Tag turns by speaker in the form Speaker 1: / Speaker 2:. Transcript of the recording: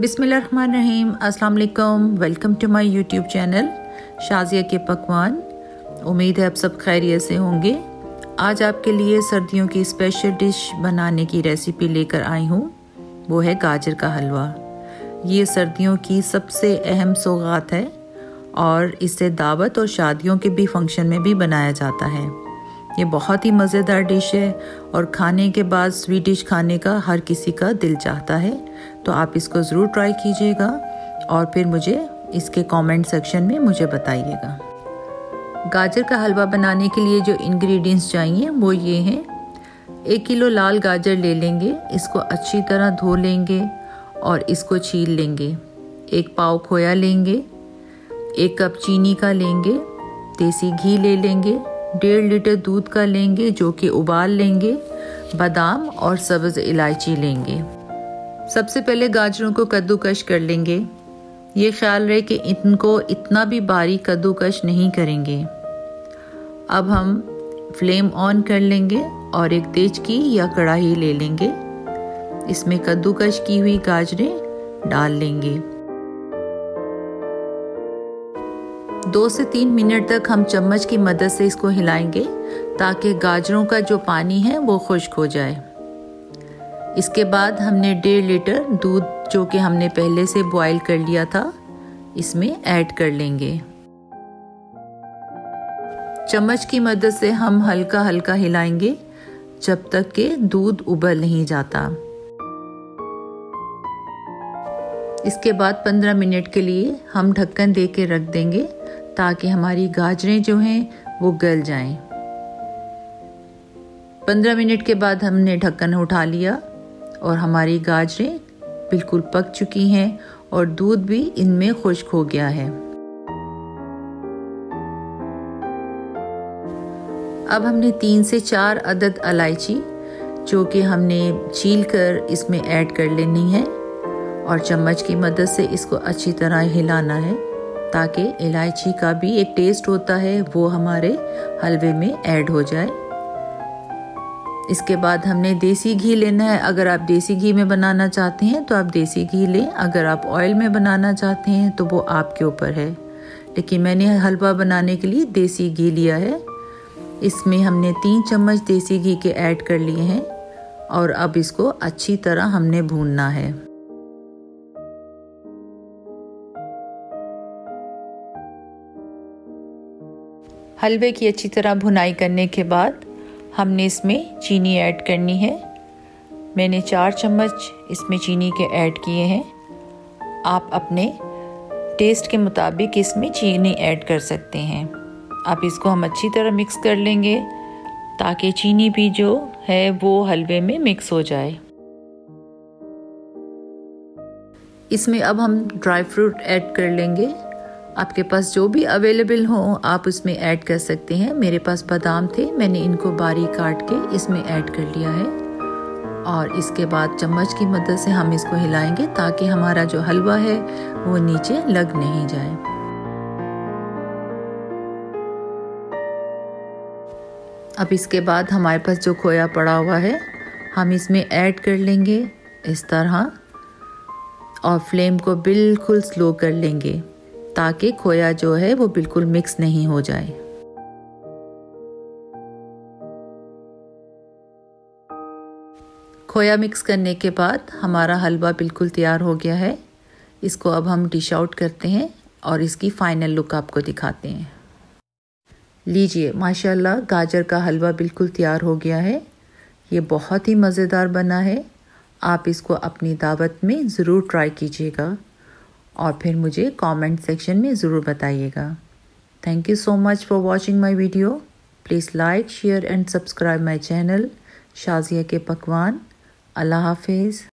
Speaker 1: बिसमीम अस्सलाम वालेकुम welcome to my YouTube channel Shazia के पकवान। उम्मीद है आप सब खैरियत से होंगे। आज आपके लिए सर्दियों की स्पेशल डिश बनाने की रेसिपी लेकर आई हूँ। वो है गाजर का हलवा। ये सर्दियों की सबसे अहम सौगात है और इसे दावत और शादियों के भी फ़ंक्शन में भी बनाया जाता है। ये बहुत ही मज़ेदार डिश है और खाने के बाद स्वीट डिश खाने का हर किसी का दिल चाहता है। तो आप इसको ज़रूर ट्राई कीजिएगा और फिर मुझे इसके कमेंट सेक्शन में मुझे बताइएगा। गाजर का हलवा बनाने के लिए जो इंग्रेडिएंट्स चाहिए वो ये हैं। एक किलो लाल गाजर ले लेंगे, इसको अच्छी तरह धो लेंगे और इसको छील लेंगे। एक पाव खोया लेंगे, एक कप चीनी का लेंगे, देसी घी ले लेंगे डेढ़ लीटर दूध का लेंगे, जो कि उबाल लेंगे, बादाम और सब्ज़ इलायची लेंगे। सबसे पहले गाजरों को कद्दूकश कर लेंगे। ये ख्याल रहे कि इनको इतना भी बारीक कद्दूकश नहीं करेंगे। अब हम फ्लेम ऑन कर लेंगे और एक तेज की या कढ़ाई ले लेंगे। इसमें कद्दूकश की हुई गाजरें डाल लेंगे। दो से तीन मिनट तक हम चम्मच की मदद से इसको हिलाएँगे ताकि गाजरों का जो पानी है वो खुश्क हो जाए। इसके बाद हमने डेढ़ लीटर दूध जो कि हमने पहले से बॉईल कर लिया था, इसमें ऐड कर लेंगे। चम्मच की मदद से हम हल्का हल्का हिलाएँगे जब तक के दूध उबल नहीं जाता। इसके बाद 15 मिनट के लिए हम ढक्कन दे के रख देंगे। ताकि हमारी गाजरें जो हैं, वो गल जाएँ। 15 मिनट के बाद हमने ढक्कन उठा लिया और हमारी गाजरें बिल्कुल पक चुकी हैं और दूध भी इनमें खुश्क हो गया है अब हमने तीन से चार अदद इलायची, जो कि हमने छील कर इसमें ऐड कर लेनी है और चम्मच की मदद से इसको अच्छी तरह हिलाना है ताकि इलायची का भी एक टेस्ट होता है, वो हमारे हलवे में ऐड हो जाए। इसके बाद हमने देसी घी लेना है। अगर आप देसी घी में बनाना चाहते हैं तो आप देसी घी लें। अगर आप ऑयल में बनाना चाहते हैं तो वो आपके ऊपर है। लेकिन मैंने हलवा बनाने के लिए देसी घी लिया है। इसमें हमने तीन चम्मच देसी घी के ऐड कर लिए हैं। और अब इसको अच्छी तरह हमने भूनना है। हलवे की अच्छी तरह भुनाई करने के बाद हमने इसमें चीनी ऐड करनी है। मैंने चार चम्मच इसमें चीनी के ऐड किए हैं। आप अपने टेस्ट के मुताबिक इसमें चीनी ऐड कर सकते हैं। अब इसको हम अच्छी तरह मिक्स कर लेंगे ताकि चीनी भी जो है वो हलवे में मिक्स हो जाए। इसमें अब हम ड्राई फ्रूट ऐड कर लेंगे। आपके पास जो भी अवेलेबल हो, आप उसमें ऐड कर सकते हैं। मेरे पास बादाम थे, मैंने इनको बारीक काट के इसमें ऐड कर लिया है। और इसके बाद चम्मच की मदद से हम इसको हिलाएँगे ताकि हमारा जो हलवा है, वो नीचे लग नहीं जाए। अब इसके बाद हमारे पास जो खोया पड़ा हुआ है, हम इसमें ऐड कर लेंगे इस तरह। और फ्लेम को बिल्कुल स्लो कर लेंगे। ताकि खोया जो है वो बिल्कुल मिक्स नहीं हो जाए। खोया मिक्स करने के बाद हमारा हलवा बिल्कुल तैयार हो गया है। इसको अब हम डिश आउट करते हैं और इसकी फाइनल लुक आपको दिखाते हैं। लीजिए, माशाल्लाह, गाजर का हलवा बिल्कुल तैयार हो गया है। ये बहुत ही मज़ेदार बना है। आप इसको अपनी दावत में ज़रूर ट्राई कीजिएगा। और फिर मुझे कमेंट सेक्शन में ज़रूर बताइएगा. Thank you so much for watching my video please like share and subscribe my channel Shazia के पकवान अल्लाह हाफिज़